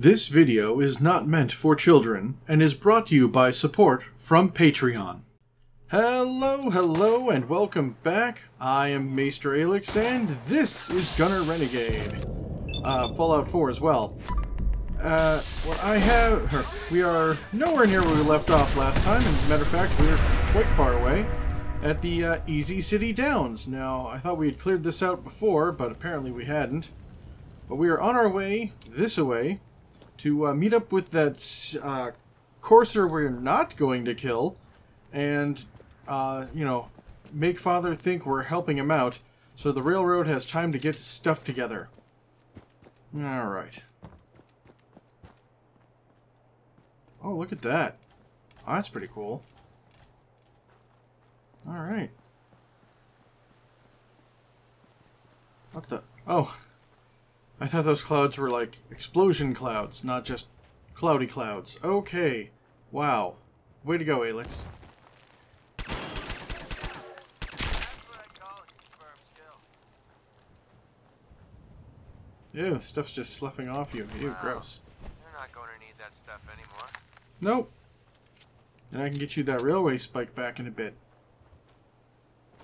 This video is not meant for children and is brought to you by support from Patreon. Hello, hello, and welcome back. I am Maester Aelix, and this is Gunner Renegade. Uh, Fallout 4 as well. Uh, I have... We are nowhere near where we left off last time, and matter of fact, we're quite far away. At the uh, Easy City Downs. Now, I thought we had cleared this out before, but apparently we hadn't. But we are on our way, this away, to uh, meet up with that uh, courser we're not going to kill, and, uh, you know, make Father think we're helping him out, so the railroad has time to get stuff together. Alright. Oh, look at that. Oh, that's pretty cool. Alright. What the? Oh. I thought those clouds were like explosion clouds, not just cloudy clouds. Okay. Wow. Way to go, Alex. Yeah, stuff's just sloughing off you. Ew, Wow. gross. You're not going to need that stuff anymore. Nope. And I can get you that railway spike back in a bit.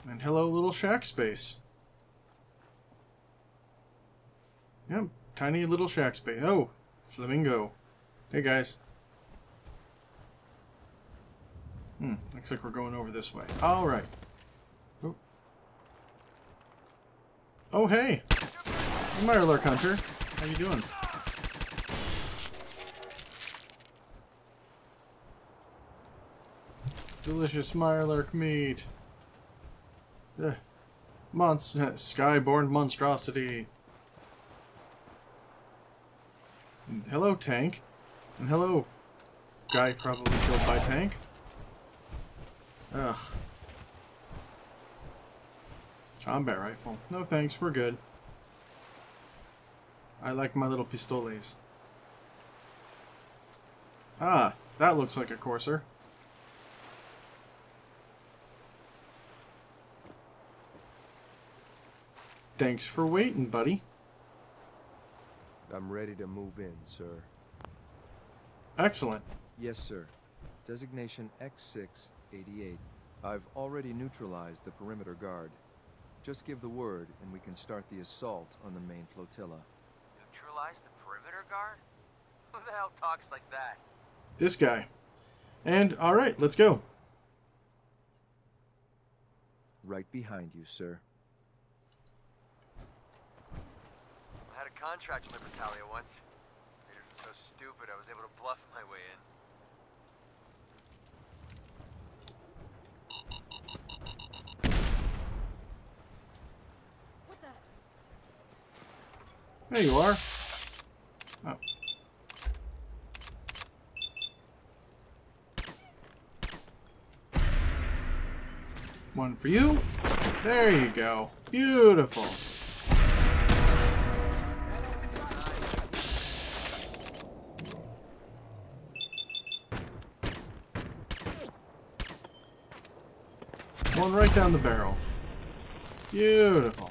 And hello, little shack space. Yep, tiny little shack space. Oh, flamingo. Hey, guys. Hmm, looks like we're going over this way. Alright. Oh. oh, hey! Mirelurk Hunter. How you doing? Delicious Mirelurk meat. Ugh. Monst Skyborn monstrosity. And hello, tank. And hello, guy probably killed by tank. Ugh. Combat rifle. No thanks, we're good. I like my little pistoles. Ah, that looks like a courser. Thanks for waiting, buddy. I'm ready to move in, sir. Excellent. Yes, sir. Designation X688. I've already neutralized the perimeter guard. Just give the word, and we can start the assault on the main flotilla. Neutralize the perimeter guard? Who the hell talks like that? This guy. And, alright, let's go. Right behind you, sir. I had a contract with Libertalia once. Leaders were so stupid I was able to bluff my way in. What the? There you are. Oh. One for you. There you go. Beautiful. One right down the barrel. Beautiful.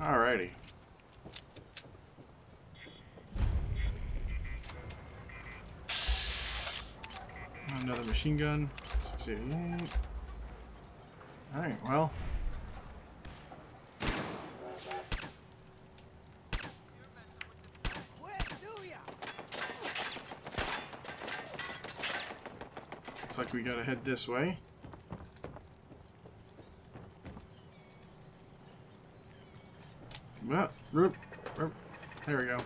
Alrighty. Another machine gun. 688. Alright, well. Looks like we gotta head this way. There we go.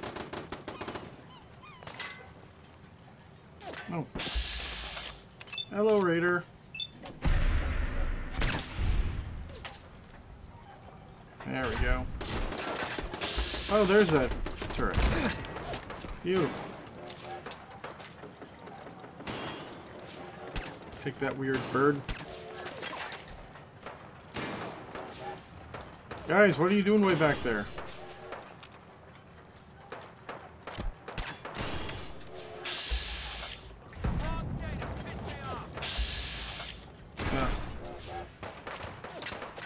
Oh. Hello, Raider. There we go. Oh, there's that turret. Beautiful. Take that weird bird. Guys, what are you doing way back there?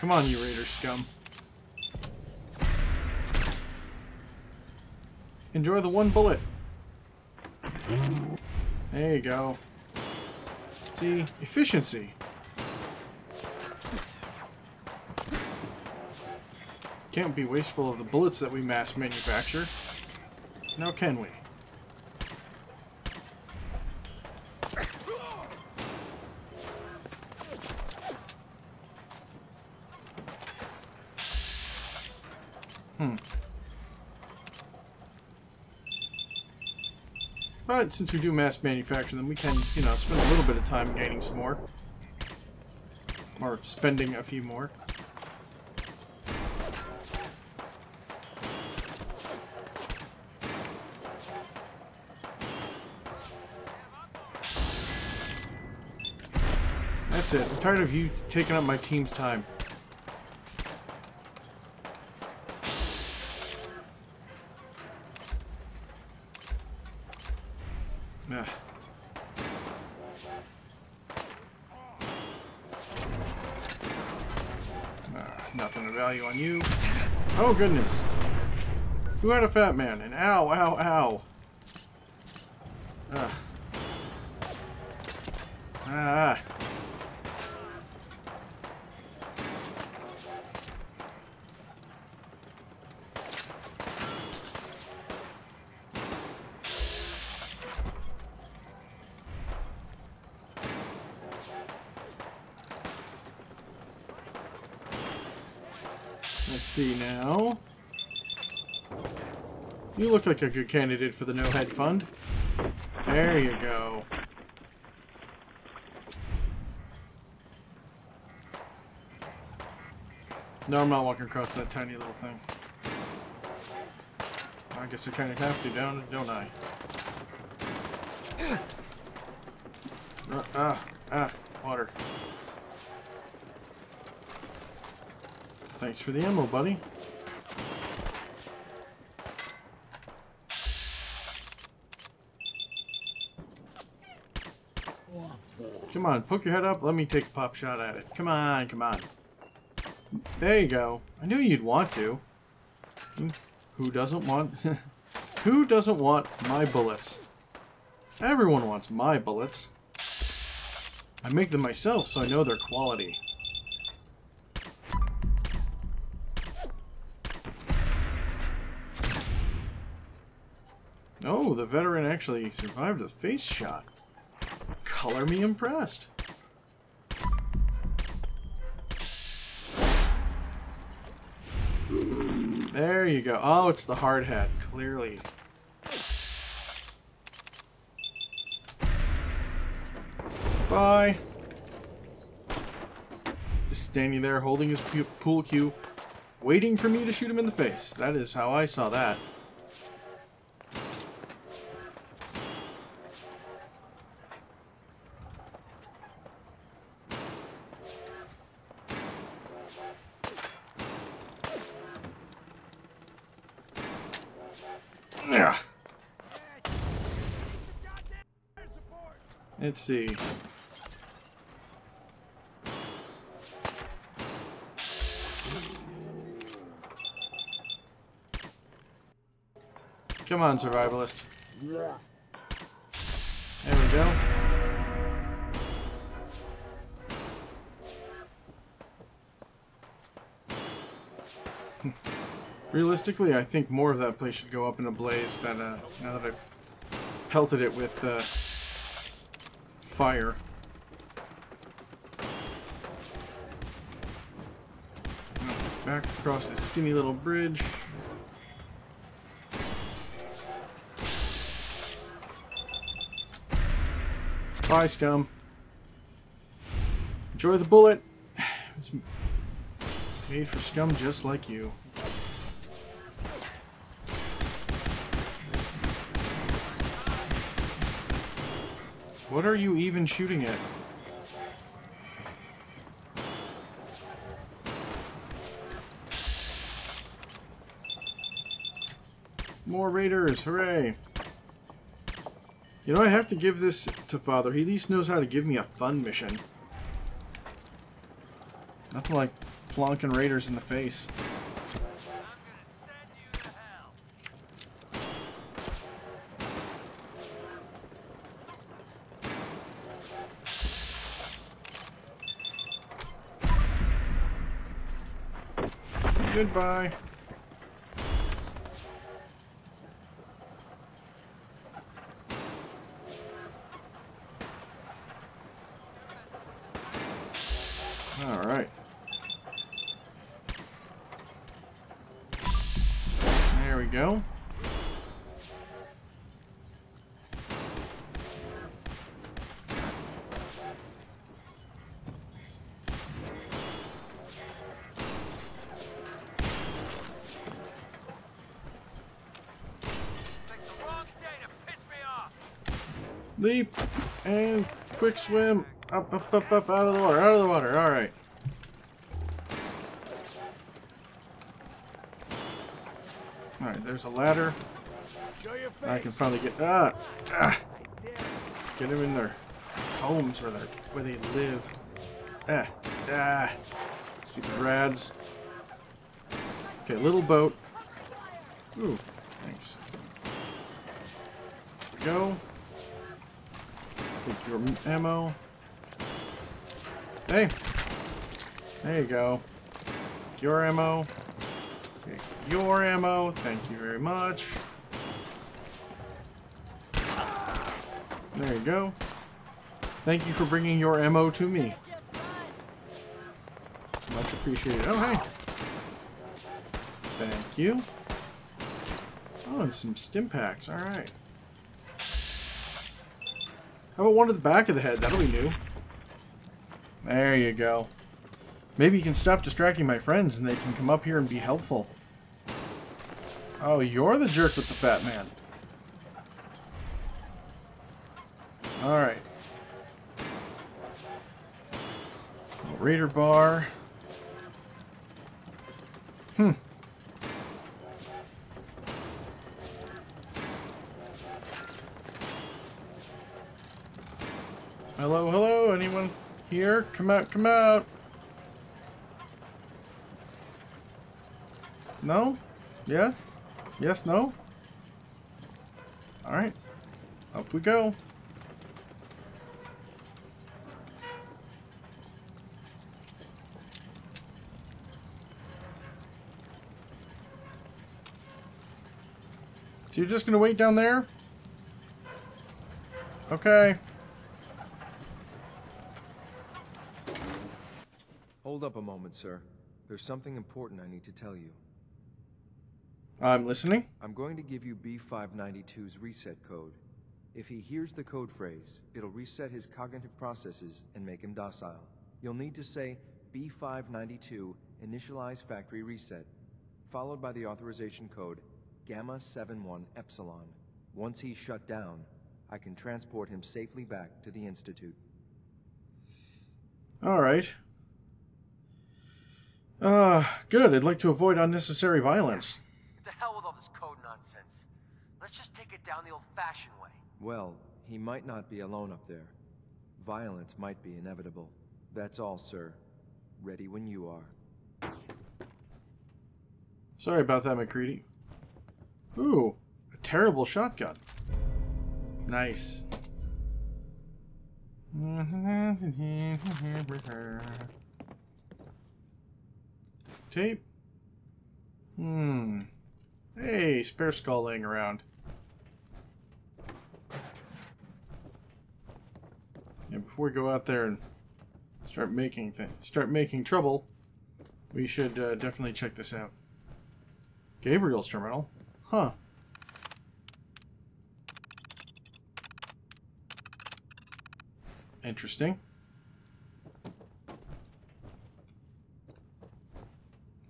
Come on, you Raider scum. Enjoy the one bullet. There you go. See? Efficiency. Can't be wasteful of the bullets that we mass manufacture. Now can we? Hmm. But since we do mass manufacture them, we can, you know, spend a little bit of time gaining some more. Or spending a few more. That's it. I'm tired of you taking up my team's time. Ugh. Ah, nothing of value on you. Oh goodness. Who had a fat man? And ow, ow, ow. Ugh. Ah. Let's see now. You look like a good candidate for the No Head Fund. There you go. No, I'm not walking across that tiny little thing. I guess I kind of have to, don't, don't I? Uh, ah, ah, water. Thanks for the ammo, buddy. Come on, poke your head up. Let me take a pop shot at it. Come on, come on. There you go. I knew you'd want to. Who doesn't want... Who doesn't want my bullets? Everyone wants my bullets. I make them myself so I know their quality. Oh, the veteran actually survived the face shot. Color me impressed. There you go. Oh, it's the hard hat, clearly. Bye. Just standing there holding his pool cue, waiting for me to shoot him in the face. That is how I saw that. Yeah. Let's see. Come on, survivalist. There we go. Realistically, I think more of that place should go up in a blaze than, uh, now that I've pelted it with, uh, fire. Back across this skinny little bridge. Bye, scum. Enjoy the bullet. It's made for scum just like you. What are you even shooting at? More raiders, hooray! You know, I have to give this to Father. He at least knows how to give me a fun mission. Nothing like plonking raiders in the face. Goodbye. All right. There we go. Picked the wrong day to piss me off. Leap and quick swim. Up, up, up, up, out of the water, out of the water. All right. All right, there's a ladder. I can finally get ah, ah get them in their homes where they where they live. Ah, ah, stupid rads. Okay, little boat. Ooh, thanks. There we go. Take your ammo. Hey! There you go. Take your ammo. Take your ammo. Thank you very much. There you go. Thank you for bringing your ammo to me. Much appreciated. Oh, hey! Thank you. Oh, and some stim packs. Alright. How about one to the back of the head? That'll be new. There you go. Maybe you can stop distracting my friends and they can come up here and be helpful. Oh, you're the jerk with the fat man. Alright. Raider bar. Hmm. Hello, hello, anyone here? Come out, come out. No? Yes? Yes, no? Alright. Up we go. So you're just gonna wait down there? Okay. Hold up a moment, sir. There's something important I need to tell you. I'm listening. I'm going to give you B592's reset code. If he hears the code phrase, it'll reset his cognitive processes and make him docile. You'll need to say B592 initialize factory reset, followed by the authorization code Gamma 71 Epsilon. Once he's shut down, I can transport him safely back to the Institute. Alright. Uh, good. I'd like to avoid unnecessary violence. Get the hell with all this code nonsense. Let's just take it down the old-fashioned way. Well, he might not be alone up there. Violence might be inevitable. That's all, sir. Ready when you are. Sorry about that, MacCready. Ooh, a terrible shotgun. Nice. Tape. Hmm. Hey, spare skull laying around. Yeah, before we go out there and start making things, start making trouble, we should uh, definitely check this out. Gabriel's terminal? Huh. Interesting.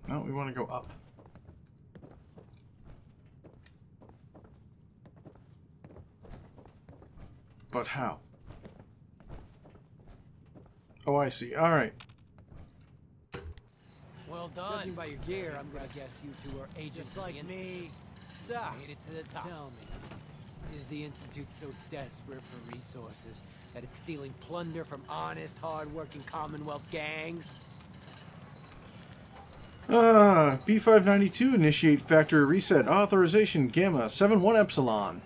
No, we want to go up. But how? Oh, I see. All right. Well done. Judging by your gear, I'm gonna guess you two are agents Just like of the me. So, So, made it to the top. tell me, is the Institute so desperate for resources that it's stealing plunder from honest, hard-working Commonwealth gangs. Ah, B592 initiate factory reset authorization gamma 71 epsilon.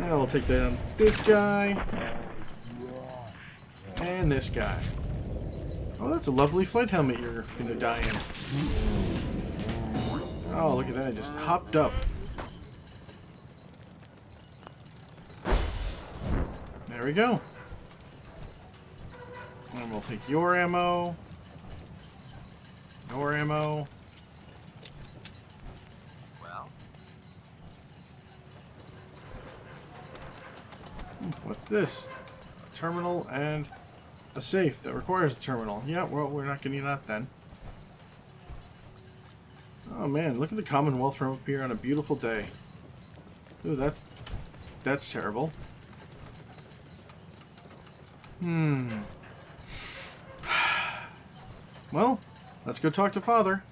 Now we'll take down this guy. And this guy. Oh, that's a lovely flight helmet you're gonna die in. Oh, look at that, it just hopped up. There we go. And we'll take your ammo. Your ammo. Well, hmm, What's this? A terminal and a safe that requires a terminal. Yeah, well, we're not getting that then. Oh man, look at the Commonwealth from up here on a beautiful day. Ooh, that's that's terrible. Hmm. Well, let's go talk to Father.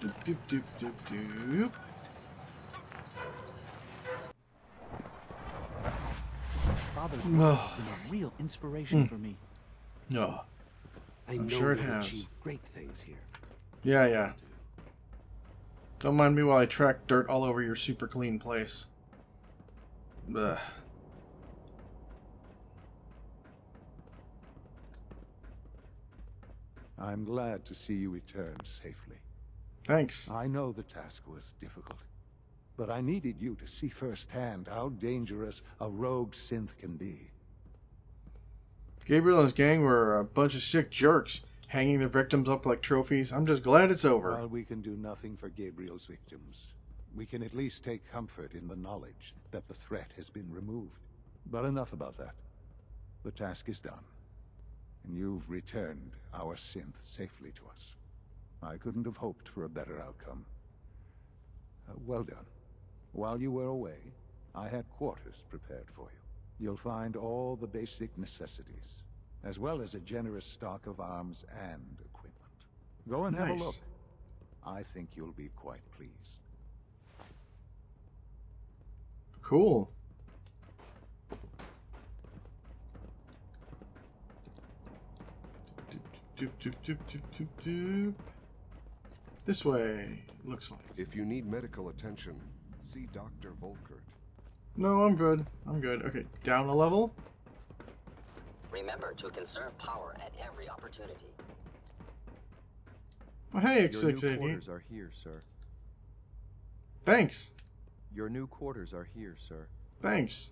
Doop, doop, doop, doop, doop. Father's work been a real inspiration for me. No. I I'm know sure it has. great things here. Yeah, yeah. Don't mind me while I track dirt all over your super clean place. Ugh. I'm glad to see you return safely. Thanks. I know the task was difficult, but I needed you to see firsthand how dangerous a rogue synth can be. Gabriel and his gang were a bunch of sick jerks, hanging their victims up like trophies. I'm just glad it's over. While we can do nothing for Gabriel's victims, we can at least take comfort in the knowledge that the threat has been removed. But enough about that. The task is done, and you've returned our synth safely to us. I couldn't have hoped for a better outcome. Uh, well done. While you were away, I had quarters prepared for you. You'll find all the basic necessities, as well as a generous stock of arms and equipment. Go and have a look. I think you'll be quite pleased. Cool. Doop, doop, doop, doop, doop, doop. This way, looks like. If you need medical attention, see Dr. Volkert. No, I'm good. I'm good. Okay, down a level. Remember to conserve power at every opportunity. Oh, hey, Your new quarters are here, sir. Thanks. Your new quarters are here, sir. Thanks.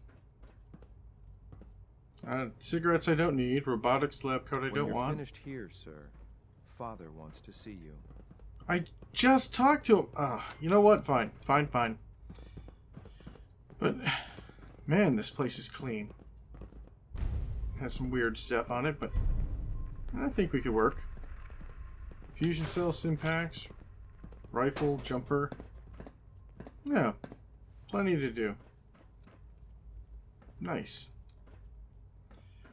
Uh, cigarettes I don't need. Robotics lab coat I when don't you're want. finished here, sir, Father wants to see you. I just talked to him. Ah, you know what? Fine. Fine, fine. But, man, this place is clean. Has some weird stuff on it, but I think we could work. Fusion cell stimpaks, rifle, jumper. Yeah, plenty to do. Nice.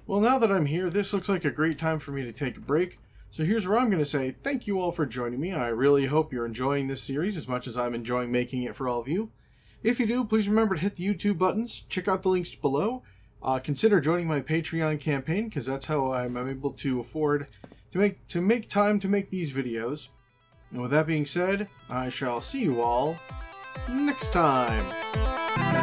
Well, now that I'm here, this looks like a great time for me to take a break. So here's where I'm going to say thank you all for joining me. I really hope you're enjoying this series as much as I'm enjoying making it for all of you. If you do, please remember to hit the YouTube buttons, check out the links below, uh, consider joining my Patreon campaign because that's how I'm, able to afford to make to make time to make these videos. And with that being said, I shall see you all next time.